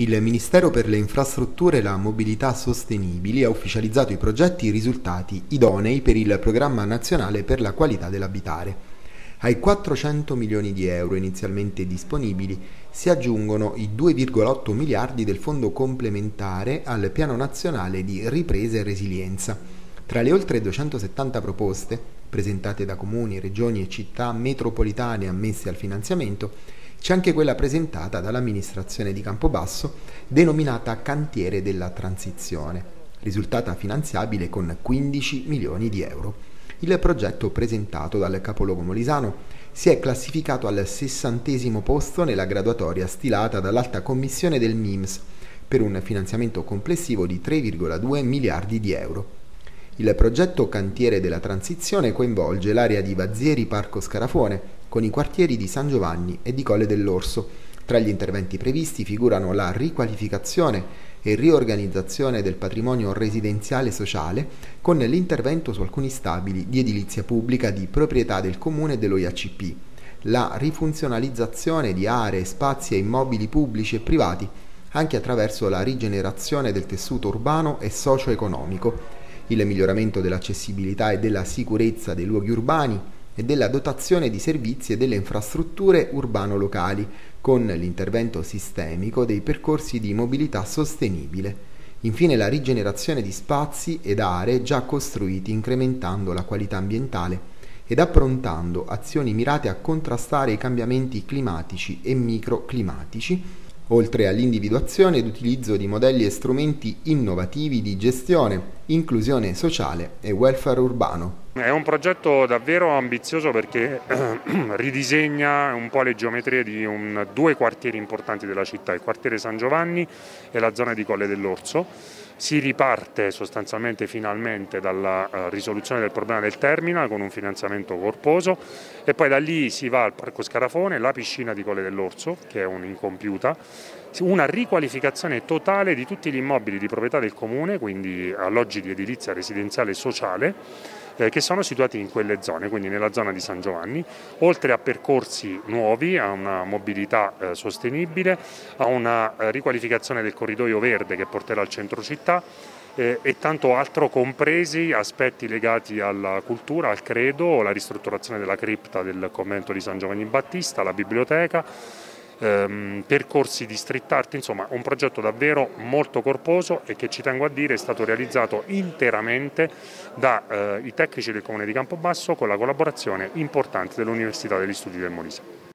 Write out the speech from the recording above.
Il Ministero per le Infrastrutture e la Mobilità Sostenibili ha ufficializzato i progetti risultati idonei per il Programma Nazionale per la Qualità dell'Abitare. Ai 400 milioni di euro inizialmente disponibili si aggiungono i 2,8 miliardi del Fondo complementare al Piano Nazionale di Ripresa e Resilienza. Tra le oltre 270 proposte, presentate da comuni, regioni e città metropolitane ammesse al finanziamento, c'è anche quella presentata dall'amministrazione di Campobasso, denominata Cantiere della Transizione, risultata finanziabile con 15 milioni di euro. Il progetto presentato dal capoluogo molisano si è classificato al sessantesimo posto nella graduatoria stilata dall'Alta Commissione del MIMS per un finanziamento complessivo di 3,2 miliardi di euro. Il progetto Cantiere della Transizione coinvolge l'area di Vazzieri Parco Scarafone, con i quartieri di San Giovanni e di Colle dell'Orso. Tra gli interventi previsti figurano la riqualificazione e riorganizzazione del patrimonio residenziale sociale con l'intervento su alcuni stabili di edilizia pubblica di proprietà del comune e dello IACP, la rifunzionalizzazione di aree, spazi e immobili pubblici e privati anche attraverso la rigenerazione del tessuto urbano e socio-economico, il miglioramento dell'accessibilità e della sicurezza dei luoghi urbani, e della dotazione di servizi e delle infrastrutture urbano-locali, con l'intervento sistemico dei percorsi di mobilità sostenibile. Infine la rigenerazione di spazi ed aree già costruiti incrementando la qualità ambientale ed approntando azioni mirate a contrastare i cambiamenti climatici e microclimatici oltre all'individuazione ed utilizzo di modelli e strumenti innovativi di gestione, inclusione sociale e welfare urbano. È un progetto davvero ambizioso perché ridisegna un po' le geometrie di un, due quartieri importanti della città, il quartiere San Giovanni e la zona di Colle dell'Orso. Si riparte sostanzialmente finalmente dalla uh, risoluzione del problema del terminal con un finanziamento corposo e poi da lì si va al Parco Scarafone, la piscina di Colle dell'Orso che è un'incompiuta, una riqualificazione totale di tutti gli immobili di proprietà del comune, quindi alloggi di edilizia residenziale e sociale eh, che sono situati in quelle zone, quindi nella zona di San Giovanni, oltre a percorsi nuovi, a una mobilità eh, sostenibile, a una eh, riqualificazione del corridoio verde che porterà al centro città eh, e tanto altro compresi aspetti legati alla cultura, al credo, la ristrutturazione della cripta del convento di San Giovanni Battista, la biblioteca, ehm, percorsi di street art, insomma un progetto davvero molto corposo e che ci tengo a dire è stato realizzato interamente dai eh, tecnici del Comune di Campobasso con la collaborazione importante dell'Università degli Studi del Molise.